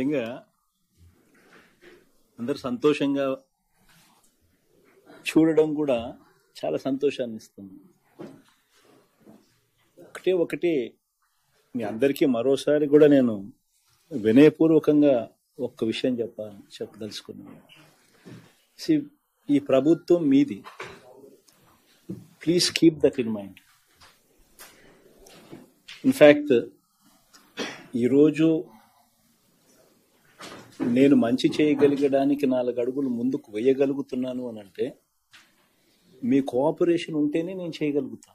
నిజంగా అందరు సంతోషంగా చూడడం కూడా చాలా సంతోషాన్ని ఇస్తుంది. ఒకటే ఒకటి మీ అందరికీ మరోసారి కూడా నేను వినయపూర్వకంగా ఒక్క విషయం చెప్ప చెప్పదలుచుకున్నాను. See, ఈ ప్రభుత్వం మీది. Please keep that in mind in fact ఈరోజు నేను మంచి చేయగలిగడానికి నాలుగు అడుగులు ముందుకు వేయగలుగుతున్నాను అని అంటే మీ కోఆపరేషన్ ఉంటేనే నేను చేయగలుగుతా.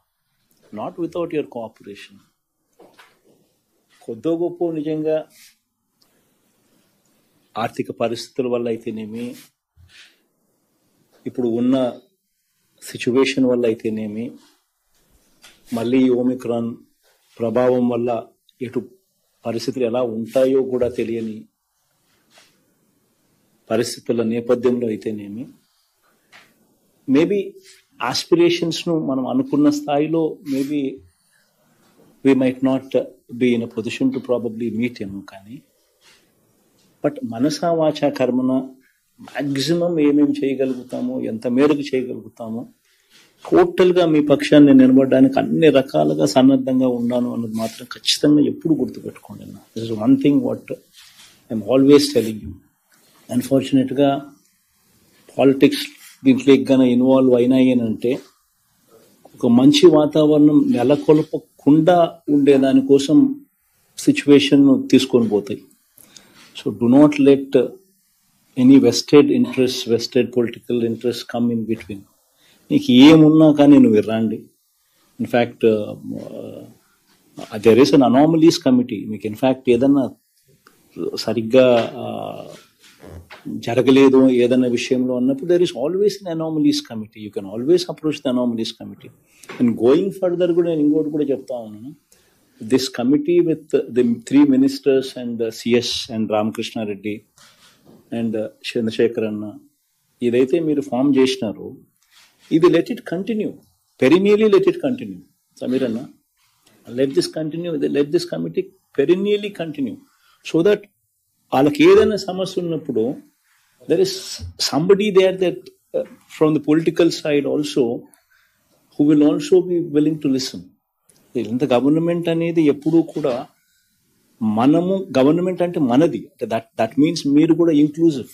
నాట్ వితౌట్ యువర్ కోఆపరేషన్ కొద్దో గొప్ప నిజంగా ఆర్థిక పరిస్థితుల వల్ల అయితేనేమి ఇప్పుడు ఉన్న సిచ్యువేషన్ వల్ల అయితేనేమి మళ్ళీ ఓమిక్రాన్ ప్రభావం వల్ల ఎటు పరిస్థితులు ఎలా ఉంటాయో కూడా తెలియని పరిస్థితుల నేపథ్యంలో అయితేనేమి మేబీ ఆస్పిరేషన్స్ను మనం అనుకున్న స్థాయిలో maybe we might not be in a position to probably meet ఏమో కానీ బట్ మనసా వాచా కర్మన మ్యాక్సిమం ఏమేమి చేయగలుగుతామో ఎంత మేరకు చేయగలుగుతామో టోటల్గా మీ పక్షాన్ని నిలబడడానికి అన్ని రకాలుగా సన్నద్ధంగా ఉన్నాను అన్నది మాత్రం ఖచ్చితంగా ఎప్పుడు గుర్తుపెట్టుకోండి this is one thing what I'm always telling you అన్ఫార్చునేట్గా politics దీంట్లో ఇన్వాల్వ్ అయినాయి అని అంటే ఒక మంచి వాతావరణం నెలకొల్పకుండా ఉండే దానికోసం సిచ్యువేషన్ తీసుకొని పోతాయి. So do not let any vested interest vested political interest come in between నీకు ఏమున్నా కానీ నువ్వు రండి in fact there is an anomalies committee మీకు ఇన్ఫ్యాక్ట్ ఏదన్నా సరిగ్గా uh, జరగలేదు ఏదైనా విషయంలో అన్నప్పుడు there is always an anomalies committee you can always approach the anomalies committee and going further కూడా నేను ఇంకోటి కూడా చెప్తా ఉన్నాను. This committee with the three ministers and CS and Ramakrishna Reddy and Chandrashekar అన్న ఇదైతే మీరు ఫామ్ చేసినారో ఇది let it continue perennially let it continue Sameer అన్న let this continue let this committee perennially continue so that వాళ్ళకి ఏదైనా సమస్య ఉన్నప్పుడు there is somebody there that from the political side also who will also be willing to listen ఇంత government అనేది ఎప్పుడూ కూడా మనము గవర్నమెంట్ అంటే మనది. దట్ దట్ మీన్స్ మీరు కూడా ఇంక్లూజివ్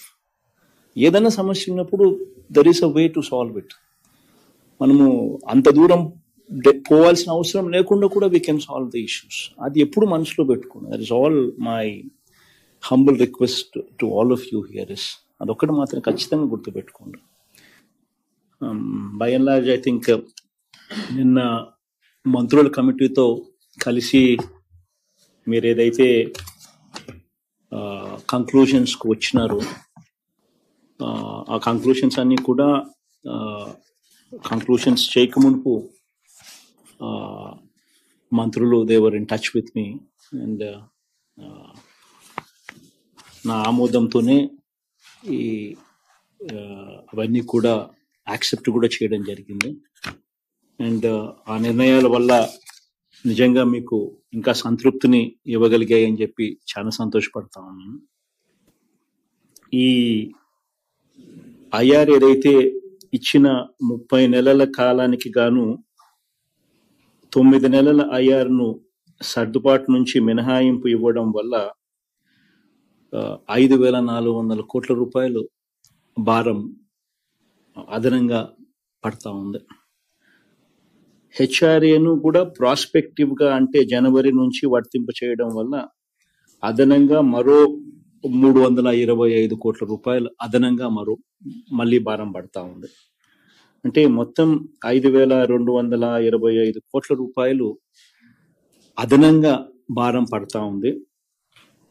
ఏదైనా సమస్య ఉన్నప్పుడు there is a way to solve it మనము అంత దూరం పోవాల్సిన అవసరం లేకుండా కూడా we can solve the issues అది ఎప్పుడు మనసులో పెట్టుకోండి that is all my humble request to all of you here is అదొక్కటి మాత్రం ఖచ్చితంగా గుర్తుపెట్టుకోండి. By and large I think నిన్న మంత్రుల కమిటీతో కలిసి మీరు ఏదైతే కంక్లూషన్స్కి వచ్చినారో ఆ, కంక్లూషన్స్ అన్నీ కూడా కంక్లూషన్స్ చేయకమునుపు మంత్రులు they were in touch with me and నా ఆమోదంతోనే ఈ అవన్నీ కూడా యాక్సెప్ట్ కూడా చేయడం జరిగింది. అండ్ ఆ నిర్ణయాల వల్ల నిజంగా మీకు ఇంకా సంతృప్తిని ఇవ్వగలిగాయని చెప్పి చాలా సంతోషపడతా ఉన్నాను. ఈ ఐఆర్ ఏదైతే ఇచ్చిన ముప్పై నెలల కాలానికి గాను తొమ్మిది నెలల ఐఆర్ను సర్దుబాటు నుంచి మినహాయింపు ఇవ్వడం వల్ల ఐదు వేల నాలుగు వందల కోట్ల రూపాయలు భారం అదనంగా పడతా ఉంది. హెచ్ఆర్ఏను కూడా ప్రాస్పెక్టివ్గా అంటే జనవరి నుంచి వర్తింప చేయడం వల్ల అదనంగా మరో మూడు వందల ఇరవై ఐదు కోట్ల రూపాయలు అదనంగా మరో మళ్ళీ భారం పడతా ఉంది. అంటే మొత్తం ఐదు వేల రెండు వందల ఇరవై ఐదు కోట్ల రూపాయలు అదనంగా భారం పడతా ఉంది.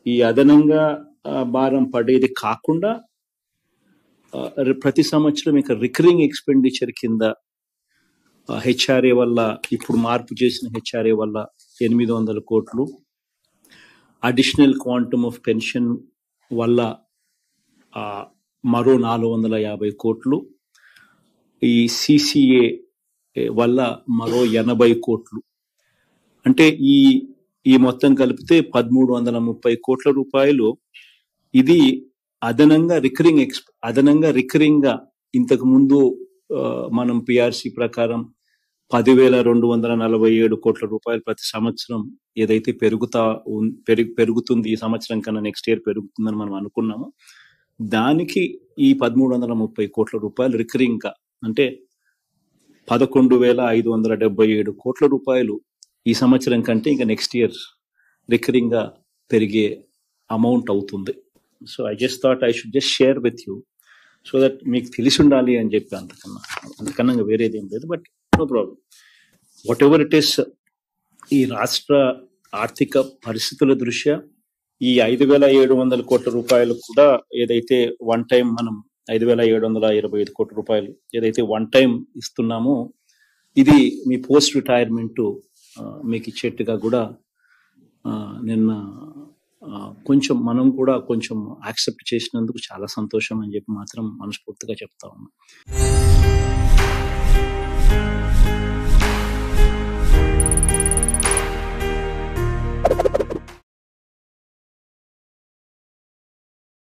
ఈ అదనంగా భారం పడేది కాకుండా ప్రతి సంవత్సరం ఇక రికరింగ్ ఎక్స్పెండిచర్ కింద హెచ్ఆర్ఏ వల్ల ఇప్పుడు మార్పు చేసిన హెచ్ఆర్ఏ వల్ల ఎనిమిది వందల కోట్లు. అడిషనల్ క్వాంటమ్ ఆఫ్ పెన్షన్ వల్ల మరో నాలుగు వందల యాభై కోట్లు. ఈ సిసిఏ వల్ల మరో ఎనభై కోట్లు. అంటే ఈ ఈ మొత్తం కలిపితే పదమూడు వందల ముప్పై కోట్ల రూపాయలు. ఇది అదనంగా రికరింగ్ ఎక్స్ అదనంగా రికరింగ్గా ఇంతకు ముందు మనం పిఆర్సి ప్రకారం పదివేల రెండు వందల నలభై ఏడు కోట్ల రూపాయలు ప్రతి సంవత్సరం ఏదైతే పెరుగుతా పెరుగు పెరుగుతుంది ఈ సంవత్సరం కన్నా నెక్స్ట్ ఇయర్ పెరుగుతుందని మనం అనుకున్నాము. దానికి ఈ పదమూడు వందల ముప్పై కోట్ల రూపాయలు రికరింగ్గా అంటే పదకొండు వేల ఐదు వందల డెబ్బై ఏడు కోట్ల రూపాయలు ఈ సంవత్సరం కంటే ఇంకా నెక్స్ట్ ఇయర్ రికరింగ్గా పెరిగే అమౌంట్ అవుతుంది. So I just thought I should just share with you so that మీకు తెలిసి ఉండాలి అని చెప్పి అంతకన్నా. అంతకన్నా ఇంకా వేరేది ఏం లేదు but no problem whatever it is ఈ రాష్ట్ర ఆర్థిక పరిస్థితుల దృష్ట్యా ఈ ఐదు వేల ఏడు వందల కోట్ల రూపాయలు కూడా ఏదైతే వన్ టైం మనం ఐదు వేల ఏడు వందల ఇరవై ఐదు కోట్ల రూపాయలు ఏదైతే వన్ టైం ఇస్తున్నామో ఇది మీ పోస్ట్ రిటైర్మెంట్ మీకు ఇచ్చేట్టుగా కూడా నిన్న కొంచెం మనం కూడా కొంచెం యాక్సెప్ట్ చేసినందుకు చాలా సంతోషం అని చెప్పి మాత్రం మనస్ఫూర్తిగా చెప్తా ఉన్నా.